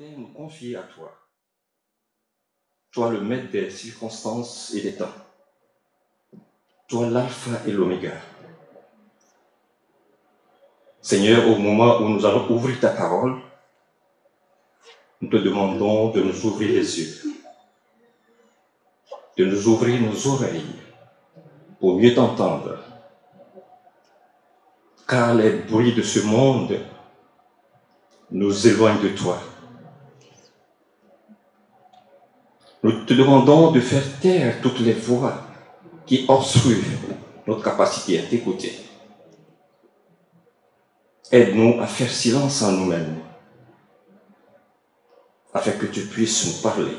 nous confier à toi. Toi le maître des circonstances et des temps. Toi l'alpha et l'oméga. Seigneur, au moment où nous allons ouvrir ta parole, nous te demandons de nous ouvrir les yeux, de nous ouvrir nos oreilles pour mieux t'entendre. Car les bruits de ce monde nous éloignent de toi. Nous te demandons de faire taire toutes les voix qui obstruent notre capacité à t'écouter. Aide-nous à faire silence en nous-mêmes, afin que tu puisses nous parler,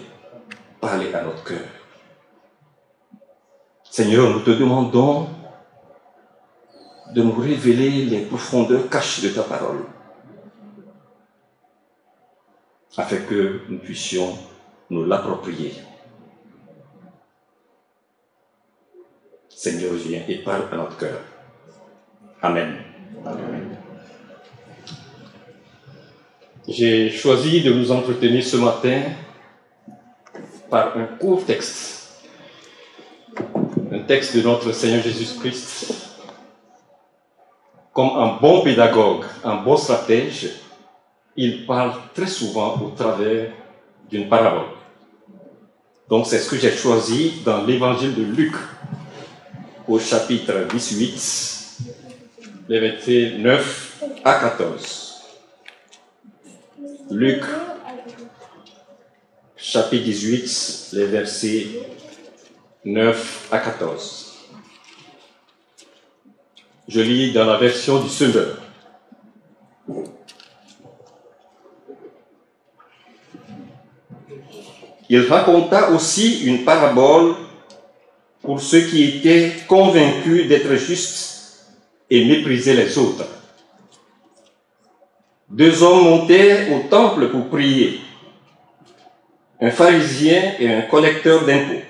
parler à notre cœur. Seigneur, nous te demandons de nous révéler les profondeurs cachées de ta parole, afin que nous puissions nous l'approprier. Seigneur, viens et parle à notre cœur. Amen. J'ai choisi de nous entretenir ce matin par un court texte, un texte de notre Seigneur Jésus-Christ. Comme un bon pédagogue, un bon stratège, il parle très souvent au travers d'une parabole. Donc c'est ce que j'ai choisi dans l'évangile de Luc au chapitre 18, les versets 9 à 14. Luc chapitre 18, les versets 9 à 14. Je lis dans la version du Semeur. Il raconta aussi une parabole pour ceux qui étaient convaincus d'être justes et méprisaient les autres. Deux hommes montaient au temple pour prier, un pharisien et un collecteur d'impôts.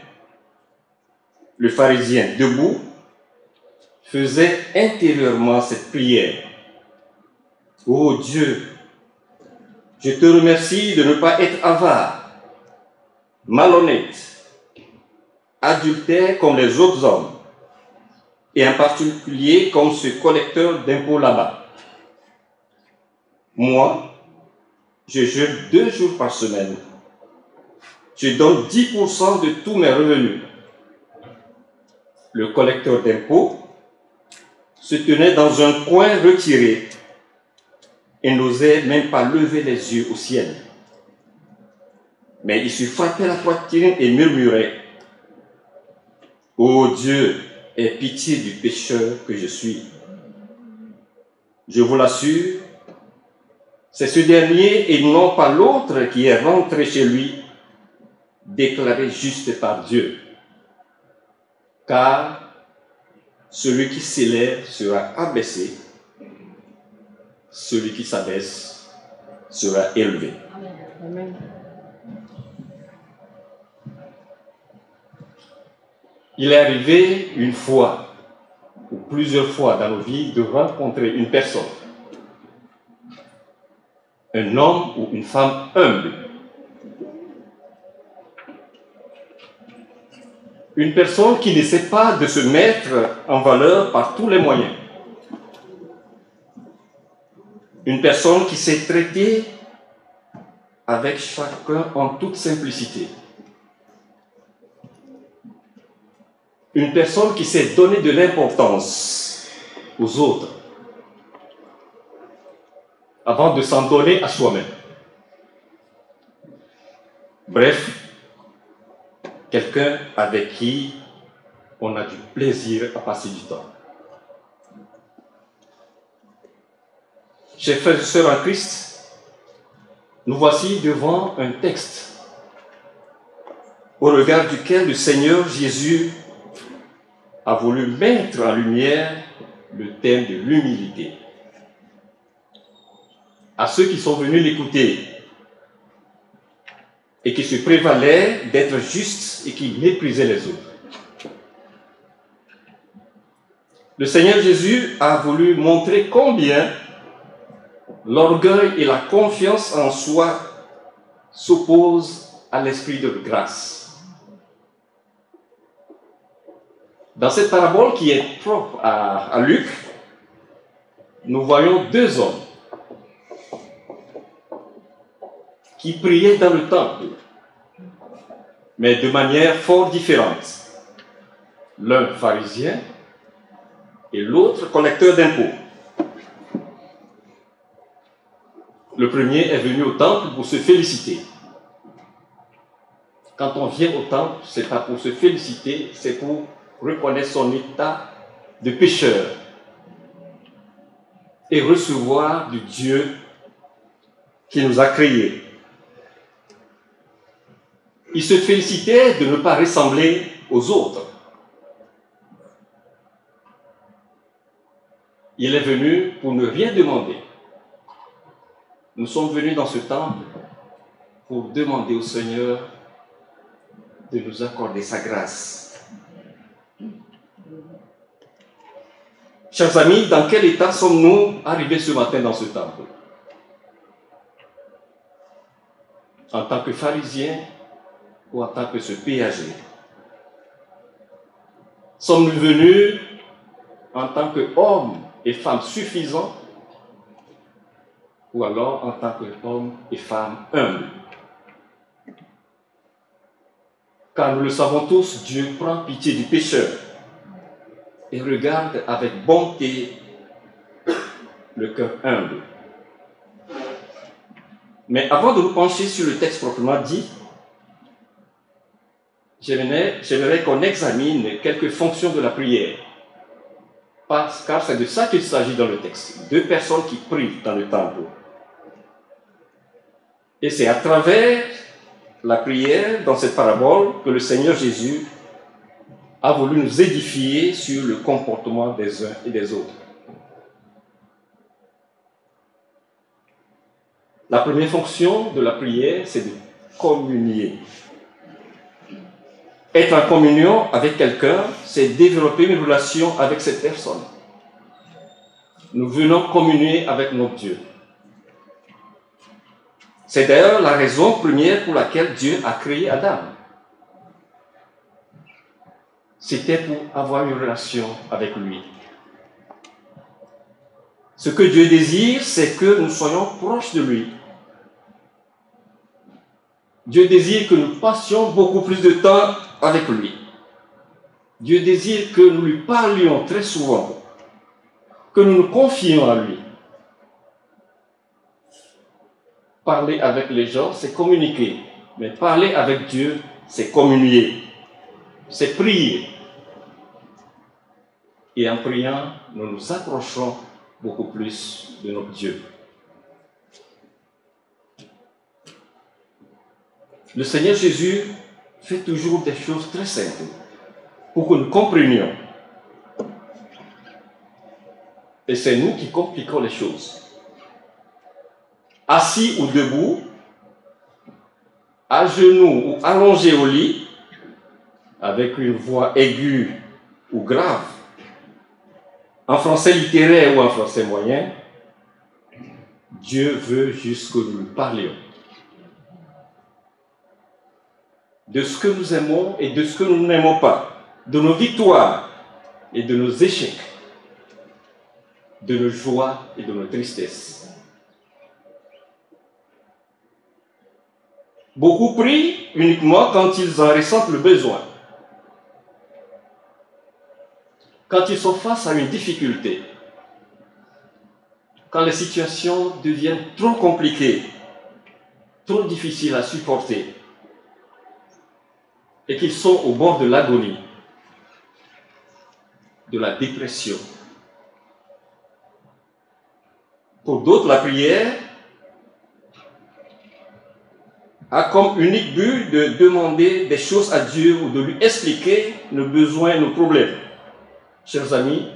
Le pharisien, debout, faisait intérieurement cette prière. Ô Dieu, je te remercie de ne pas être avare malhonnête, adultère comme les autres hommes, et en particulier comme ce collecteur d'impôts là-bas. Moi, je jeûne deux jours par semaine. Je donne 10% de tous mes revenus. Le collecteur d'impôts se tenait dans un coin retiré et n'osait même pas lever les yeux au ciel. Mais il se frappait la poitrine et murmurait Ô Dieu, aie pitié du pécheur que je suis. Je vous l'assure, c'est ce dernier et non pas l'autre qui est rentré chez lui, déclaré juste par Dieu. Car celui qui s'élève sera abaissé, celui qui s'abaisse sera élevé. Amen. Il est arrivé une fois ou plusieurs fois dans nos vies de rencontrer une personne, un homme ou une femme humble, une personne qui ne sait pas de se mettre en valeur par tous les moyens, une personne qui sait traiter avec chacun en toute simplicité. Une personne qui sait donner de l'importance aux autres avant de s'en donner à soi-même. Bref, quelqu'un avec qui on a du plaisir à passer du temps. Chers frères et sœurs en Christ, nous voici devant un texte au regard duquel le Seigneur Jésus a voulu mettre en lumière le thème de l'humilité. À ceux qui sont venus l'écouter et qui se prévalaient d'être justes et qui méprisaient les autres. Le Seigneur Jésus a voulu montrer combien l'orgueil et la confiance en soi s'oppose à l'esprit de grâce. Dans cette parabole qui est propre à, Luc, nous voyons deux hommes qui priaient dans le temple, mais de manière fort différente. L'un pharisien et l'autre collecteur d'impôts. Le premier est venu au temple pour se féliciter. Quand on vient au temple, c'est pas pour se féliciter, c'est pour reconnaître son état de pécheur et recevoir du Dieu qui nous a créés. Il se félicitait de ne pas ressembler aux autres. Il est venu pour ne rien demander. Nous sommes venus dans ce temple pour demander au Seigneur de nous accorder sa grâce. Chers amis, dans quel état sommes-nous arrivés ce matin dans ce temple? En tant que pharisiens ou en tant que ce péager? Sommes-nous venus en tant qu'hommes et femmes suffisants ou alors en tant qu'hommes et femmes humbles? Car nous le savons tous, Dieu prend pitié du pécheur et regarde avec bonté le cœur humble. Mais avant de nous pencher sur le texte proprement dit, j'aimerais qu'on examine quelques fonctions de la prière. Parce, car c'est de ça qu'il s'agit dans le texte. Deux personnes qui prient dans le temple. Et c'est à travers la prière, dans cette parabole, que le Seigneur Jésus a voulu nous édifier sur le comportement des uns et des autres. La première fonction de la prière, c'est de communier. Être en communion avec quelqu'un, c'est développer une relation avec cette personne. Nous venons communier avec notre Dieu. C'est d'ailleurs la raison première pour laquelle Dieu a créé Adam c'était pour avoir une relation avec lui. Ce que Dieu désire, c'est que nous soyons proches de lui. Dieu désire que nous passions beaucoup plus de temps avec lui. Dieu désire que nous lui parlions très souvent, que nous nous confions à lui. Parler avec les gens, c'est communiquer. Mais parler avec Dieu, c'est communier c'est prier. Et en priant, nous nous approchons beaucoup plus de notre Dieu. Le Seigneur Jésus fait toujours des choses très simples pour que nous comprenions. Et c'est nous qui compliquons les choses. Assis ou debout, à genoux ou allongé au lit, avec une voix aiguë ou grave, en français littéraire ou en français moyen, Dieu veut juste que nous parlions. De ce que nous aimons et de ce que nous n'aimons pas, de nos victoires et de nos échecs, de nos joies et de nos tristesses. Beaucoup prient uniquement quand ils en ressentent le besoin. Quand ils sont face à une difficulté, quand les situations deviennent trop compliquées, trop difficiles à supporter, et qu'ils sont au bord de l'agonie, de la dépression. Pour d'autres, la prière a comme unique but de demander des choses à Dieu ou de lui expliquer nos besoins nos problèmes. Chers amis,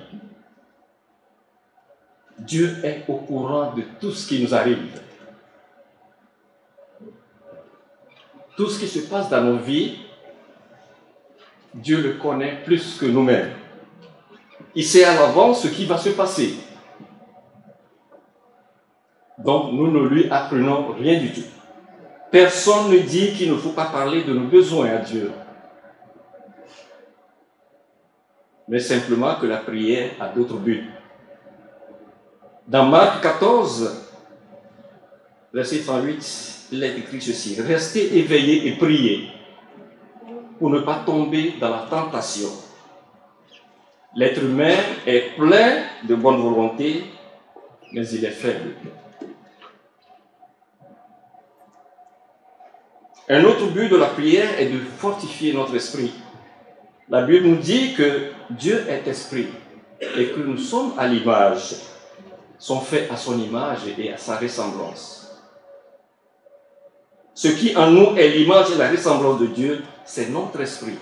Dieu est au courant de tout ce qui nous arrive. Tout ce qui se passe dans nos vies, Dieu le connaît plus que nous-mêmes. Il sait à l'avance ce qui va se passer. Donc nous ne lui apprenons rien du tout. Personne ne dit qu'il ne faut pas parler de nos besoins à Dieu. Mais simplement que la prière a d'autres buts. Dans Marc 14, verset 38, il est écrit ceci. Restez éveillés et priez pour ne pas tomber dans la tentation. L'être humain est plein de bonne volonté, mais il est faible. Un autre but de la prière est de fortifier notre esprit. La Bible nous dit que Dieu est esprit et que nous sommes à l'image, sont faits à son image et à sa ressemblance. Ce qui en nous est l'image et la ressemblance de Dieu, c'est notre esprit.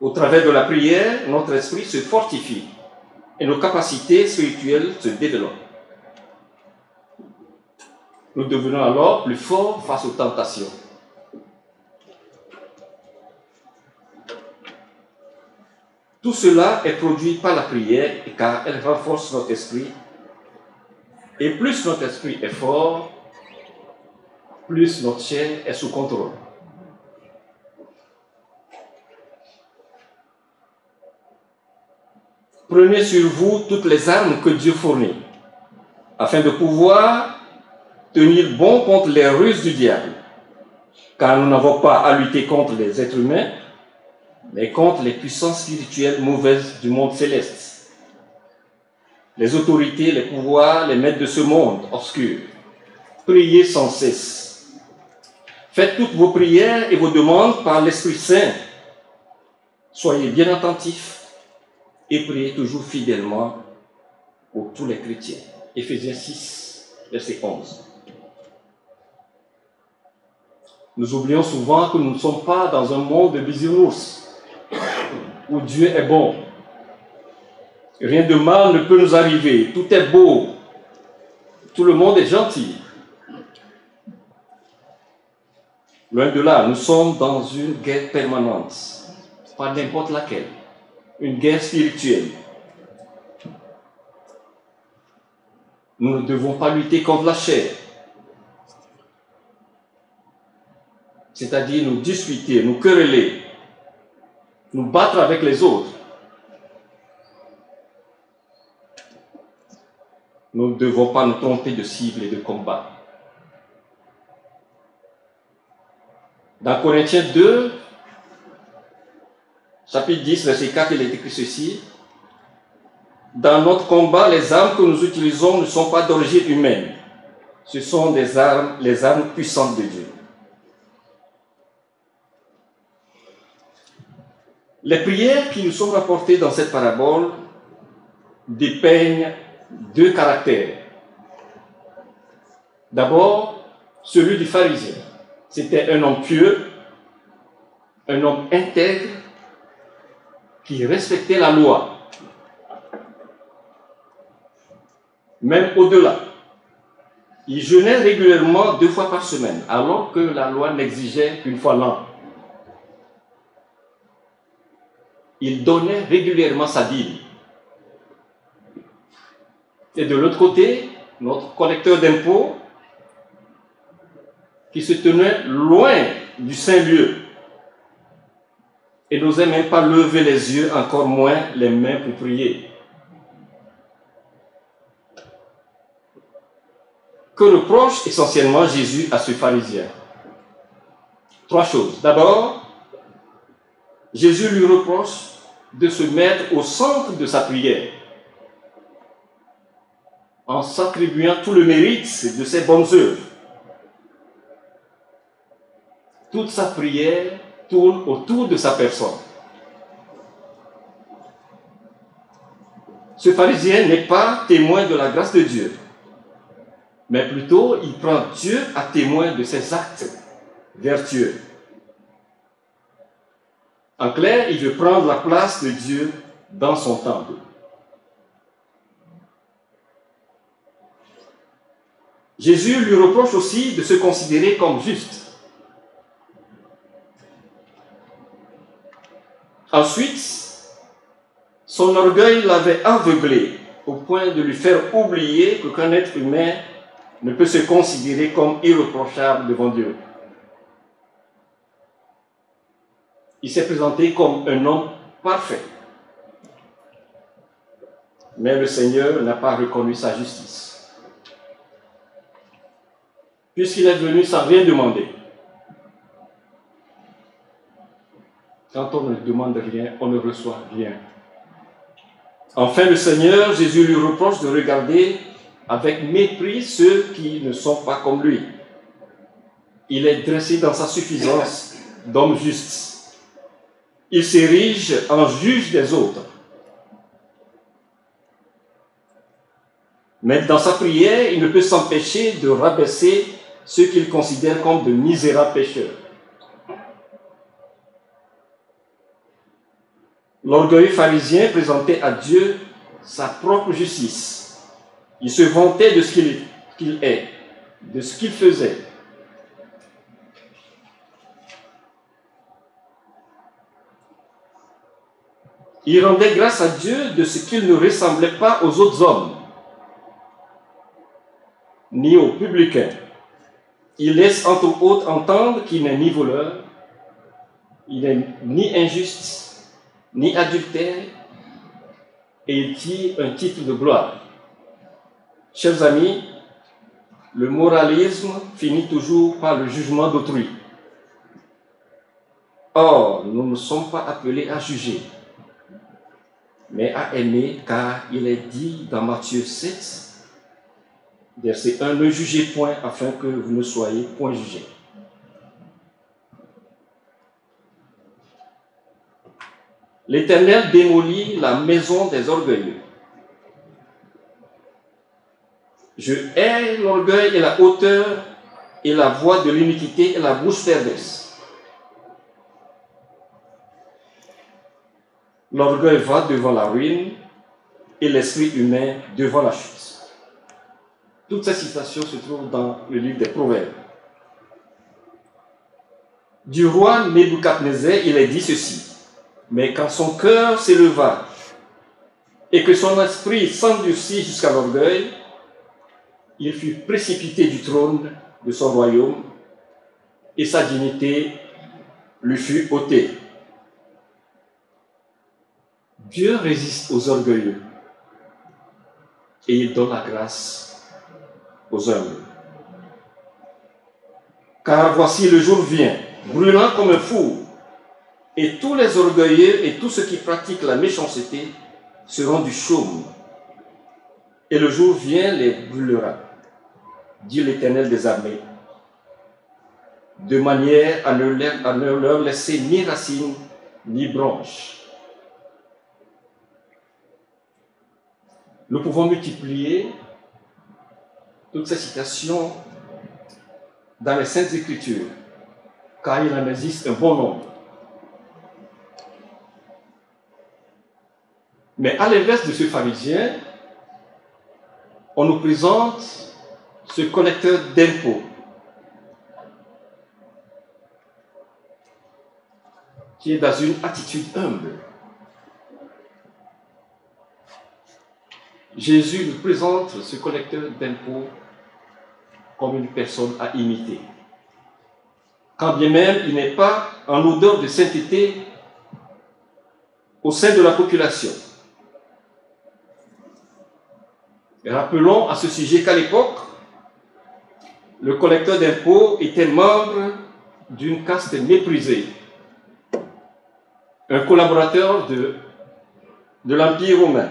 Au travers de la prière, notre esprit se fortifie et nos capacités spirituelles se développent. Nous devenons alors plus forts face aux tentations. Tout cela est produit par la prière car elle renforce notre esprit. Et plus notre esprit est fort, plus notre chair est sous contrôle. Prenez sur vous toutes les armes que Dieu fournit, afin de pouvoir tenir bon contre les ruses du diable, car nous n'avons pas à lutter contre les êtres humains, mais contre les puissances spirituelles mauvaises du monde céleste, les autorités, les pouvoirs, les maîtres de ce monde obscur. Priez sans cesse Faites toutes vos prières et vos demandes par l'Esprit Saint. Soyez bien attentifs et priez toujours fidèlement pour tous les chrétiens. Éphésiens 6, verset 11. Nous oublions souvent que nous ne sommes pas dans un monde de bisounours où Dieu est bon. Rien de mal ne peut nous arriver. Tout est beau. Tout le monde est gentil. Loin de là, nous sommes dans une guerre permanente, pas n'importe laquelle, une guerre spirituelle. Nous ne devons pas lutter contre la chair, c'est-à-dire nous discuter, nous quereller, nous battre avec les autres. Nous ne devons pas nous tromper de cible et de combat. Dans Corinthiens 2, chapitre 10, verset 4, il est écrit ceci. Dans notre combat, les armes que nous utilisons ne sont pas d'origine humaine. Ce sont des armes, les armes puissantes de Dieu. Les prières qui nous sont rapportées dans cette parabole dépeignent deux caractères. D'abord, celui du pharisien. C'était un homme pieux, un homme intègre, qui respectait la loi. Même au-delà. Il jeûnait régulièrement deux fois par semaine, alors que la loi n'exigeait qu'une fois l'an. Il donnait régulièrement sa dîme. Et de l'autre côté, notre collecteur d'impôts qui se tenait loin du Saint-Lieu et n'osait même pas lever les yeux, encore moins les mains pour prier. Que reproche essentiellement Jésus à ce pharisien? Trois choses. D'abord, Jésus lui reproche de se mettre au centre de sa prière en s'attribuant tout le mérite de ses bonnes œuvres. toute sa prière tourne autour de sa personne. Ce pharisien n'est pas témoin de la grâce de Dieu, mais plutôt il prend Dieu à témoin de ses actes vertueux. En clair, il veut prendre la place de Dieu dans son temple. Jésus lui reproche aussi de se considérer comme juste. Ensuite, son orgueil l'avait aveuglé au point de lui faire oublier qu'aucun être humain ne peut se considérer comme irréprochable devant Dieu. Il s'est présenté comme un homme parfait. Mais le Seigneur n'a pas reconnu sa justice. Puisqu'il est venu sans rien demander. Quand on ne demande rien, on ne reçoit rien. Enfin, le Seigneur, Jésus lui reproche de regarder avec mépris ceux qui ne sont pas comme lui. Il est dressé dans sa suffisance d'homme juste. Il s'érige en juge des autres. Mais dans sa prière, il ne peut s'empêcher de rabaisser ceux qu'il considère comme de misérables pécheurs. L'orgueil pharisien présentait à Dieu sa propre justice. Il se vantait de ce qu'il est, de ce qu'il faisait. Il rendait grâce à Dieu de ce qu'il ne ressemblait pas aux autres hommes, ni aux publicains. Il laisse entre autres entendre qu'il n'est ni voleur, il n'est ni injuste, ni adultère, et il tire un titre de gloire. Chers amis, le moralisme finit toujours par le jugement d'autrui. Or, nous ne sommes pas appelés à juger, mais à aimer, car il est dit dans Matthieu 7, verset 1, ne jugez point afin que vous ne soyez point jugés. L'Éternel démolit la maison des orgueilleux. Je hais l'orgueil et la hauteur et la voix de l'iniquité et la bouche perverse. L'orgueil va devant la ruine et l'esprit humain devant la chute. Toutes ces citations se trouvent dans le livre des Proverbes. Du roi Nebuchadnezzar, il est dit ceci. Mais quand son cœur s'éleva et que son esprit s'endurcit jusqu'à l'orgueil, il fut précipité du trône de son royaume et sa dignité lui fut ôtée. Dieu résiste aux orgueilleux et il donne la grâce aux humbles. Car voici le jour vient, brûlant comme un four, et tous les orgueilleux et tous ceux qui pratiquent la méchanceté seront du chaume. Et le jour vient les brûlera, dit l'Éternel des armées, de manière à ne leur laisser ni racines ni branches. Nous pouvons multiplier toutes ces citations dans les Saintes Écritures, car il en existe un bon nombre. Mais à l'inverse de ce pharisien, on nous présente ce collecteur d'impôts qui est dans une attitude humble. Jésus nous présente ce collecteur d'impôts comme une personne à imiter. Quand bien même il n'est pas en odeur de sainteté au sein de la population. rappelons à ce sujet qu'à l'époque, le collecteur d'impôts était membre d'une caste méprisée, un collaborateur de, l'Empire romain,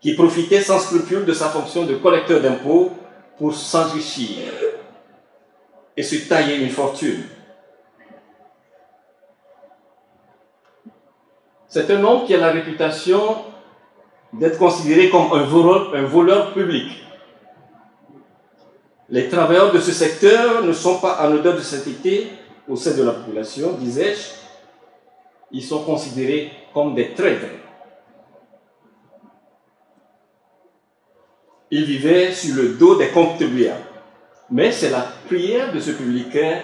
qui profitait sans scrupule de sa fonction de collecteur d'impôts pour s'enrichir et se tailler une fortune. C'est un homme qui a la réputation d'être considéré comme un voleur, un voleur public. Les travailleurs de ce secteur ne sont pas en odeur de sainteté au sein de la population, disais-je. Ils sont considérés comme des traîtres. Ils vivaient sur le dos des contribuables. Mais c'est la prière de ce publicain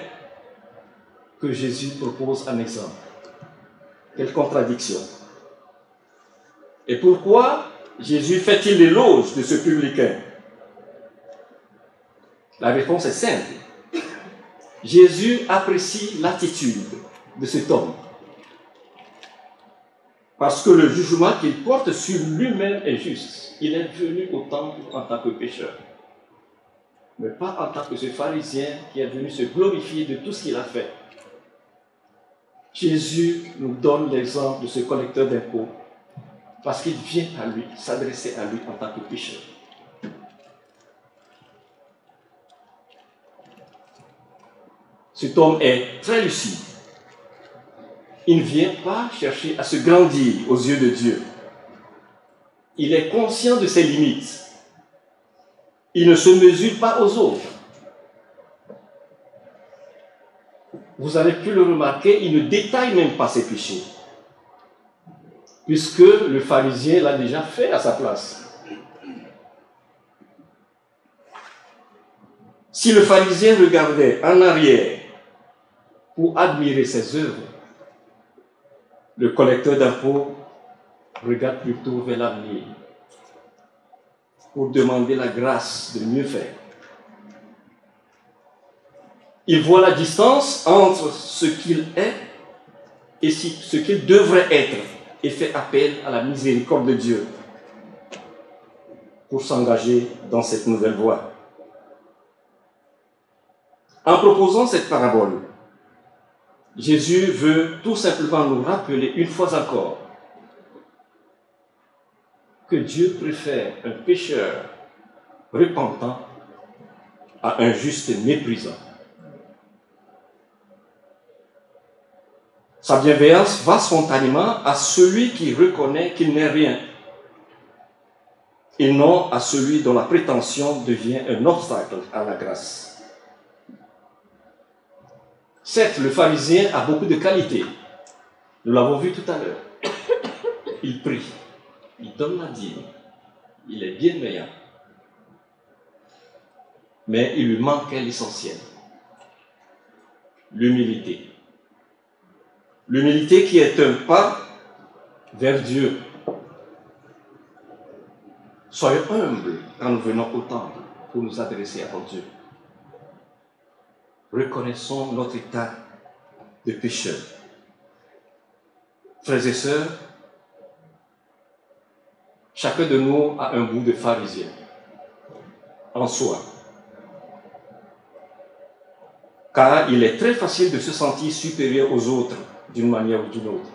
que Jésus propose un exemple. Quelle contradiction. Et pourquoi Jésus fait-il l'éloge de ce publicain? La réponse est simple. Jésus apprécie l'attitude de cet homme. Parce que le jugement qu'il porte sur lui-même est juste. Il est venu au temple en tant que pécheur. Mais pas en tant que ce pharisien qui est venu se glorifier de tout ce qu'il a fait. Jésus nous donne l'exemple de ce collecteur d'impôts parce qu'il vient à lui, s'adresser à lui en tant que pécheur. Cet homme est très lucide. Il ne vient pas chercher à se grandir aux yeux de Dieu. Il est conscient de ses limites. Il ne se mesure pas aux autres. Vous avez pu le remarquer, il ne détaille même pas ses péchés. Puisque le pharisien l'a déjà fait à sa place. Si le pharisien regardait en arrière pour admirer ses œuvres, le collecteur d'impôts regarde plutôt vers l'avenir pour demander la grâce de mieux faire. Il voit la distance entre ce qu'il est et ce qu'il devrait être et fait appel à la miséricorde de Dieu pour s'engager dans cette nouvelle voie. En proposant cette parabole, Jésus veut tout simplement nous rappeler une fois encore que Dieu préfère un pécheur repentant à un juste méprisant. Sa bienveillance va spontanément à celui qui reconnaît qu'il n'est rien et non à celui dont la prétention devient un obstacle à la grâce. Certes, le pharisien a beaucoup de qualités. Nous l'avons vu tout à l'heure. Il prie, il donne la dîme, il est bien meilleur. Mais il lui manquait l'essentiel. L'humilité. L'humilité qui est un pas vers Dieu. Soyons humbles quand nous venons au temple pour nous adresser à Dieu reconnaissons notre état de pécheur. Frères et sœurs, chacun de nous a un bout de pharisien en soi. Car il est très facile de se sentir supérieur aux autres d'une manière ou d'une autre.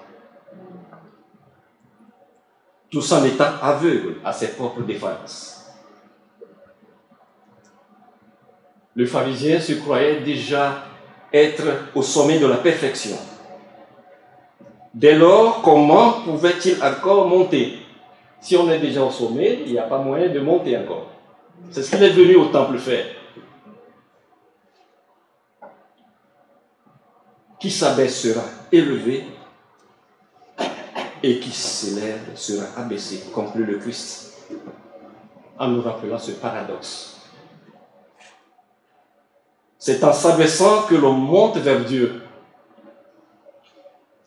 Tout en étant aveugle à ses propres défaillances. Le pharisien se croyait déjà être au sommet de la perfection. Dès lors, comment pouvait-il encore monter? Si on est déjà au sommet, il n'y a pas moyen de monter encore. C'est ce qu'il est venu au temple faire. Qui s'abaisse sera élevé et qui s'élève sera abaissé, conclut le Christ, en nous rappelant ce paradoxe. C'est en s'abaissant que l'on monte vers Dieu.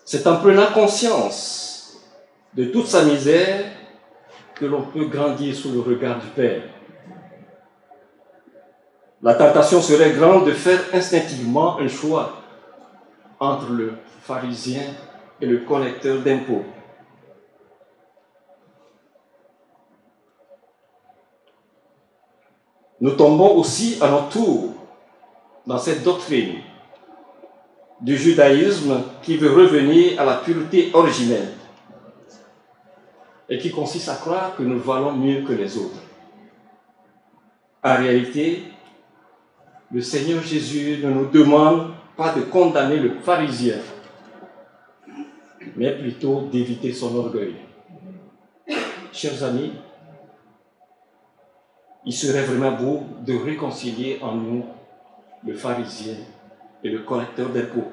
C'est en prenant conscience de toute sa misère que l'on peut grandir sous le regard du Père. La tentation serait grande de faire instinctivement un choix entre le pharisien et le collecteur d'impôts. Nous tombons aussi à notre tour dans cette doctrine du judaïsme qui veut revenir à la pureté originelle et qui consiste à croire que nous valons mieux que les autres. En réalité, le Seigneur Jésus ne nous demande pas de condamner le pharisien, mais plutôt d'éviter son orgueil. Chers amis, il serait vraiment beau de réconcilier en nous le pharisien et le collecteur d'impôts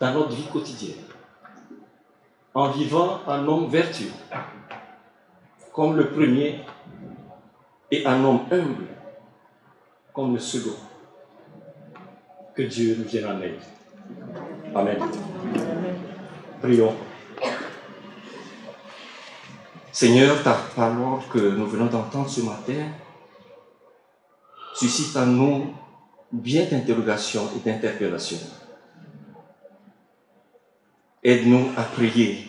dans notre vie quotidienne, en vivant un homme vertueux, comme le premier, et un homme humble, comme le second. Que Dieu nous vienne en aide. Amen. Prions. Seigneur, ta parole que nous venons d'entendre ce matin suscite en nous bien d'interrogations et d'interpellations. Aide-nous à prier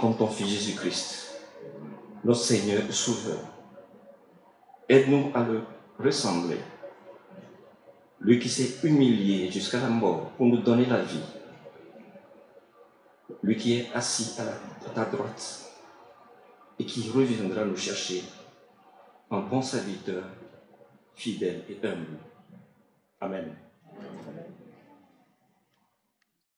comme ton Fils Jésus-Christ, notre Seigneur et Sauveur. Aide-nous à le ressembler. Lui qui s'est humilié jusqu'à la mort pour nous donner la vie. Lui qui est assis à, ta droite et qui reviendra nous chercher un bon serviteur, fidèle et humble. Amen.